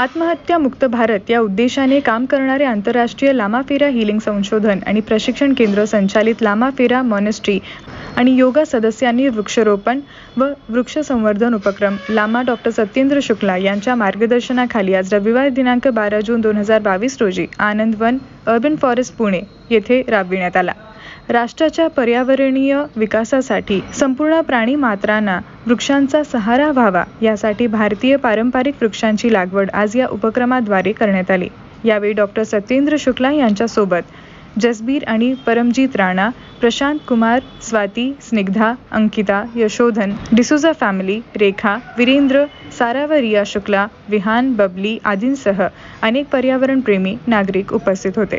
आत्महत्या मुक्त भारत या उद्देशाने काम करणारे आंतरराष्ट्रीय लामाफेरा हिलिंग संशोधन आणि प्रशिक्षण केंद्र संचालित लामाफेरा मॉनेस्ट्री आणि योगा सदस्यांनी वृक्षरोपण व वृक्ष संवर्धन उपक्रम. लामा डॉक्टर सत्येंद्र शुक्ला यांच्या मार्गदर्शनाखाली आज रविवार दिनांक बारा जून दोन हजार बावीस रोजी आनंदवन अर्बन फॉरेस्ट पुणे येथे राबविण्यात आला. राष्ट्राच्या पर्यावरणीय विकासासाठी संपूर्ण प्राणी मात्रांना वृक्षांचा सहारा व्हावा यासाठी भारतीय पारंपरिक वृक्षांची लागवड आज या उपक्रमाद्वारे करण्यात आली. यावेळी डॉक्टर सत्येंद्र शुक्ला यांच्यासोबत जसबीर आणि परमजीत राणा प्रशांत कुमार स्वाती स्निग्धा अंकिता यशोधन डिसुजा फॅमिली रेखा वीरेंद्र सारा व रिया शुक्ला विहान बबली आदींसह अनेक पर्यावरणप्रेमी नागरिक उपस्थित होते.